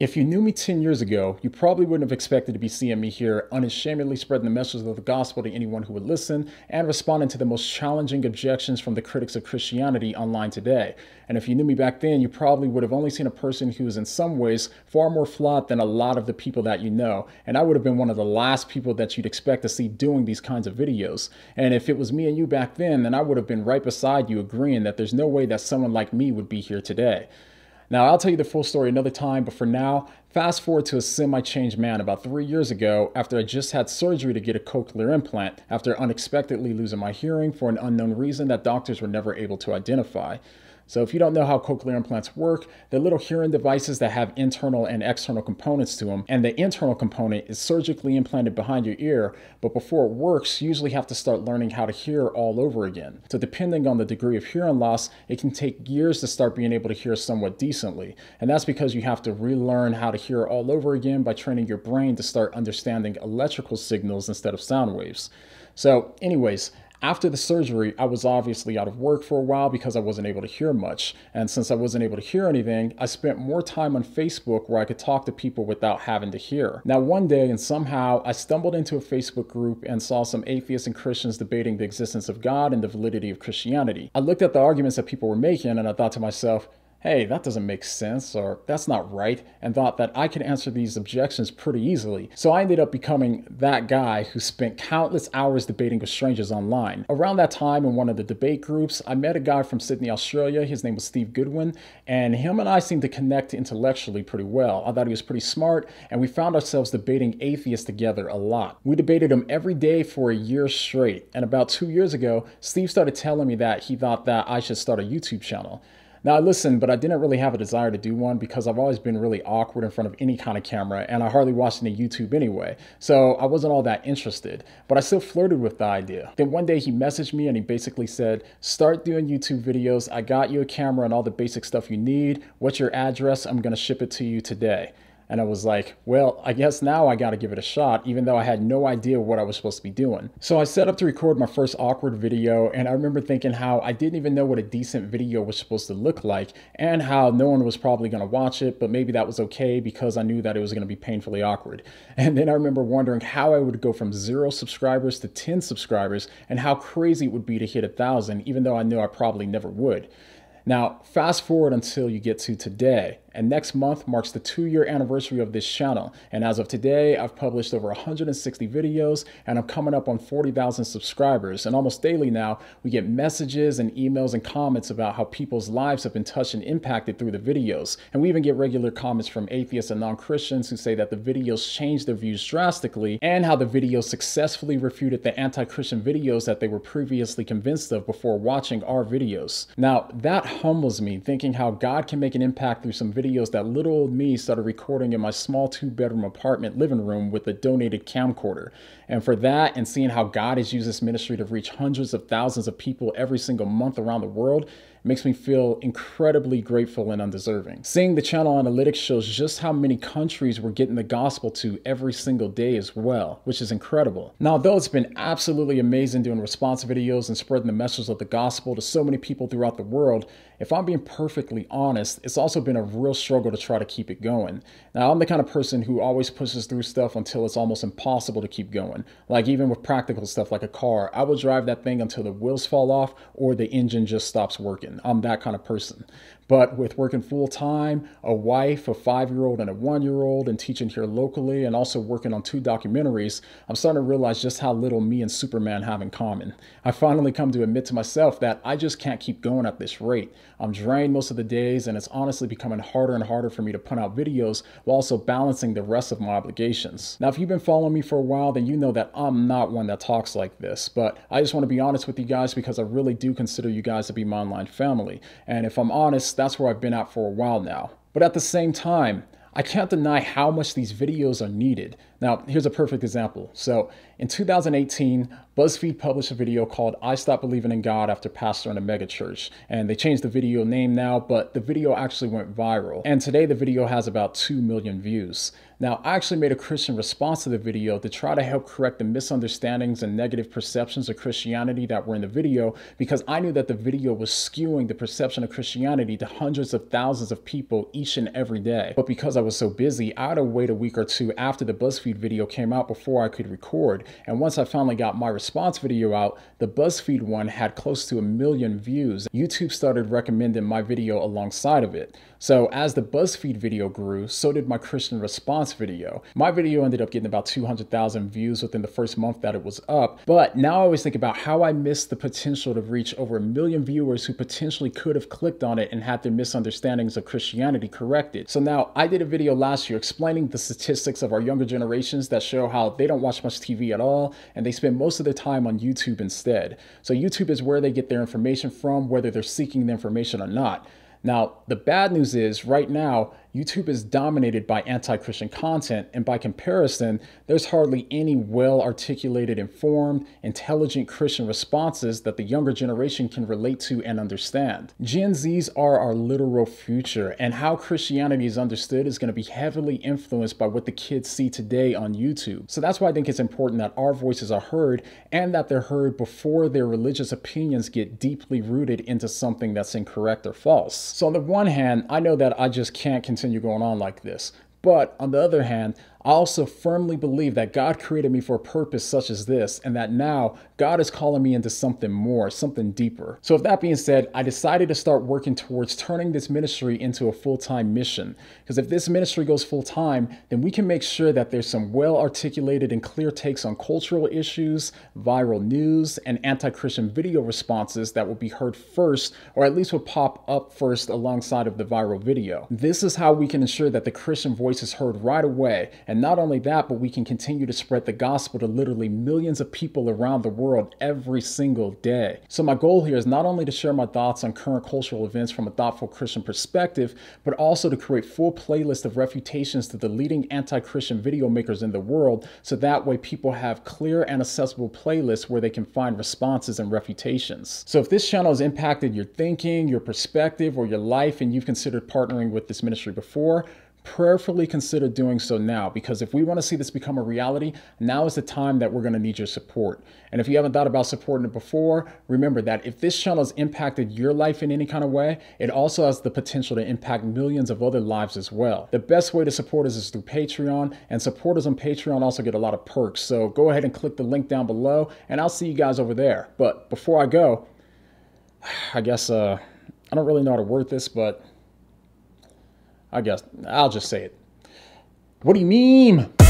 If you knew me 10 years ago, you probably wouldn't have expected to be seeing me here unashamedly spreading the message of the gospel to anyone who would listen and responding to the most challenging objections from the critics of Christianity online today. And if you knew me back then, you probably would have only seen a person who is in some ways far more flawed than a lot of the people that you know. And I would have been one of the last people that you'd expect to see doing these kinds of videos. And if it was me and you back then, then I would have been right beside you agreeing that there's no way that someone like me would be here today. Now, I'll tell you the full story another time, but for now, fast forward to a semi changed man about three years ago after I just had surgery to get a cochlear implant after unexpectedly losing my hearing for an unknown reason that doctors were never able to identify. So if you don't know how cochlear implants work, they're little hearing devices that have internal and external components to them. And the internal component is surgically implanted behind your ear, but before it works, you usually have to start learning how to hear all over again. So depending on the degree of hearing loss, it can take years to start being able to hear somewhat decently. And that's because you have to relearn how to hear all over again by training your brain to start understanding electrical signals instead of sound waves. So anyways, after the surgery, I was obviously out of work for a while because I wasn't able to hear much. And since I wasn't able to hear anything, I spent more time on Facebook where I could talk to people without having to hear. Now, one day, and somehow, I stumbled into a Facebook group and saw some atheists and Christians debating the existence of God and the validity of Christianity. I looked at the arguments that people were making and I thought to myself, hey, that doesn't make sense, or that's not right, and thought that I could answer these objections pretty easily. So I ended up becoming that guy who spent countless hours debating with strangers online. Around that time, in one of the debate groups, I met a guy from Sydney, Australia. His name was Steve Goodwin, and him and I seemed to connect intellectually pretty well. I thought he was pretty smart, and we found ourselves debating atheists together a lot. We debated him every day for a year straight, and about two years ago, Steve started telling me that he thought that I should start a YouTube channel. Now, I listened, but I didn't really have a desire to do one because I've always been really awkward in front of any kind of camera, and I hardly watched any YouTube anyway. So I wasn't all that interested, but I still flirted with the idea. Then one day he messaged me and he basically said, Start doing YouTube videos. I got you a camera and all the basic stuff you need. What's your address? I'm going to ship it to you today. And I was like, well, I guess now I got to give it a shot, even though I had no idea what I was supposed to be doing. So I set up to record my first awkward video, and I remember thinking how I didn't even know what a decent video was supposed to look like, and how no one was probably to watch it, but maybe that was okay because I knew that it was to be painfully awkward. And then I remember wondering how I would go from zero subscribers to 10 subscribers, and how crazy it would be to hit a thousand, even though I knew I probably never would. Now, fast forward until you get to today and next month marks the two year anniversary of this channel. And as of today, I've published over 160 videos and I'm coming up on 40,000 subscribers. And almost daily now, we get messages and emails and comments about how people's lives have been touched and impacted through the videos. And we even get regular comments from atheists and non Christians who say that the videos changed their views drastically and how the videos successfully refuted the anti Christian videos that they were previously convinced of before watching our videos. Now, that humbles me thinking how God can make an impact through some videos videos that little old me started recording in my small two bedroom apartment living room with a donated camcorder. And for that and seeing how God has used this ministry to reach hundreds of thousands of people every single month around the world, makes me feel incredibly grateful and undeserving. Seeing the channel analytics shows just how many countries we're getting the gospel to every single day as well, which is incredible. Now, though it's been absolutely amazing doing response videos and spreading the message of the gospel to so many people throughout the world, if I'm being perfectly honest, it's also been a real struggle to try to keep it going. Now, I'm the kind of person who always pushes through stuff until it's almost impossible to keep going. Like even with practical stuff like a car, I will drive that thing until the wheels fall off or the engine just stops working. I'm that kind of person. But with working full time, a wife, a five year old, and a one year old, and teaching here locally, and also working on two documentaries, I'm starting to realize just how little me and Superman have in common. I finally come to admit to myself that I just can't keep going at this rate. I'm drained most of the days, and it's honestly becoming harder and harder for me to put out videos while also balancing the rest of my obligations. Now, if you've been following me for a while, then you know that I'm not one that talks like this, but I just want to be honest with you guys because I really do consider you guys to be my online family. And if I'm honest, that's where I've been at for a while now. But at the same time, I can't deny how much these videos are needed. Now, here's a perfect example. So, in 2018, BuzzFeed published a video called I Stopped Believing in God After Pastor in a Megachurch. And they changed the video name now, but the video actually went viral. And today, the video has about 2 million views. Now, I actually made a Christian response to the video to try to help correct the misunderstandings and negative perceptions of Christianity that were in the video because I knew that the video was skewing the perception of Christianity to hundreds of thousands of people each and every day. But because I was so busy, I had to wait a week or two after the BuzzFeed video came out before I could record. And once I finally got my response video out, the BuzzFeed one had close to a million views. YouTube started recommending my video alongside of it. So as the BuzzFeed video grew, so did my Christian response video. My video ended up getting about 200,000 views within the first month that it was up. But now I always think about how I missed the potential to reach over a million viewers who potentially could have clicked on it and had their misunderstandings of Christianity corrected. So now I did a video last year explaining the statistics of our younger generations that show how they don't watch much TV at all and they spend most of their time on YouTube instead. So YouTube is where they get their information from, whether they're seeking the information or not. Now, the bad news is right now, YouTube is dominated by anti Christian content, and by comparison, there's hardly any well articulated, informed, intelligent Christian responses that the younger generation can relate to and understand. Gen Zs are our literal future, and how Christianity is understood is going to be heavily influenced by what the kids see today on YouTube. So that's why I think it's important that our voices are heard and that they're heard before their religious opinions get deeply rooted into something that's incorrect or false. So, on the one hand, I know that I just can't continue continue going on like this. But on the other hand, I also firmly believe that God created me for a purpose such as this, and that now God is calling me into something more, something deeper. So, with that being said, I decided to start working towards turning this ministry into a full time mission. Because if this ministry goes full time, then we can make sure that there's some well articulated and clear takes on cultural issues, viral news, and anti Christian video responses that will be heard first, or at least will pop up first alongside of the viral video. This is how we can ensure that the Christian voice is heard right away. And not only that, but we can continue to spread the gospel to literally millions of people around the world every single day. So, my goal here is not only to share my thoughts on current cultural events from a thoughtful Christian perspective, but also to create full playlists of refutations to the leading anti-Christian video makers in the world, so that way people have clear and accessible playlists where they can find responses and refutations. So if this channel has impacted your thinking, your perspective, or your life, and you've considered partnering with this ministry before, prayerfully consider doing so now because if we want to see this become a reality, now is the time that we're going to need your support. And if you haven't thought about supporting it before, remember that if this channel has impacted your life in any kind of way, it also has the potential to impact millions of other lives as well. The best way to support us is through Patreon, and supporters on Patreon also get a lot of perks. So go ahead and click the link down below, and I'll see you guys over there. But before I go, I guess uh, I don't really know how to word this, but I guess I'll just say it. What do you meme?